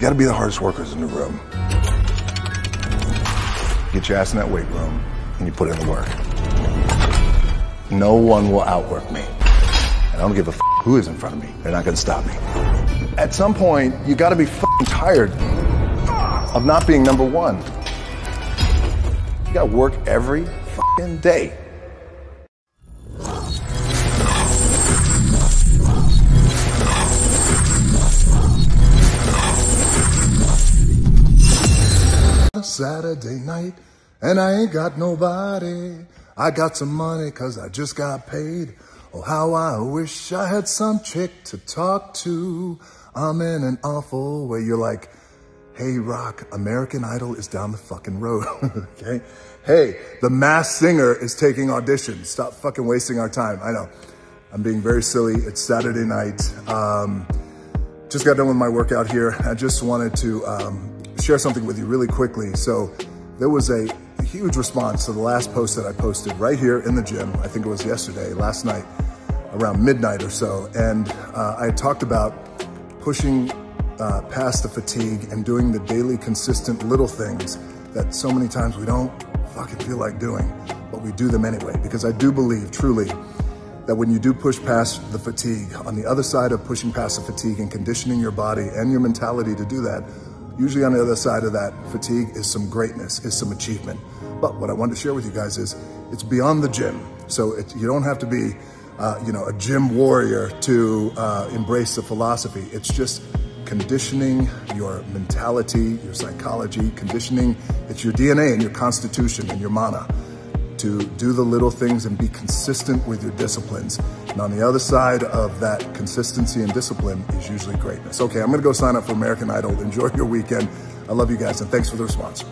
You gotta be the hardest workers in the room. Get your ass in that weight room and you put in the work. No one will outwork me. And I don't give a f- who is in front of me. They're not gonna stop me. At some point, you gotta be tired of not being number one. You gotta work every day. Saturday night, and I ain't got nobody. I got some money cause I just got paid. Oh, how I wish I had some chick to talk to. I'm in an awful way. You're like, hey, Rock, American Idol is down the fucking road. okay? Hey, the Masked Singer is taking auditions. Stop fucking wasting our time. I know. I'm being very silly. It's Saturday night. Um, just got done with my workout here. I just wanted to um, share something with you really quickly. So there was a huge response to the last post that I posted right here in the gym. I think it was yesterday, last night, around midnight or so. And uh, I talked about pushing uh, past the fatigue and doing the daily consistent little things that so many times we don't fucking feel like doing, but we do them anyway. Because I do believe truly that when you do push past the fatigue, on the other side of pushing past the fatigue and conditioning your body and your mentality to do that, usually on the other side of that fatigue is some greatness, is some achievement. But what I wanted to share with you guys is it's beyond the gym. So it, you don't have to be, uh, you know, a gym warrior to uh, embrace the philosophy. It's just conditioning your mentality, your psychology, conditioning, it's your DNA and your constitution and your mana to do the little things and be consistent with your disciplines. And on the other side of that consistency and discipline is usually greatness. Okay, I'm gonna go sign up for American Idol. Enjoy your weekend. I love you guys and thanks for the response.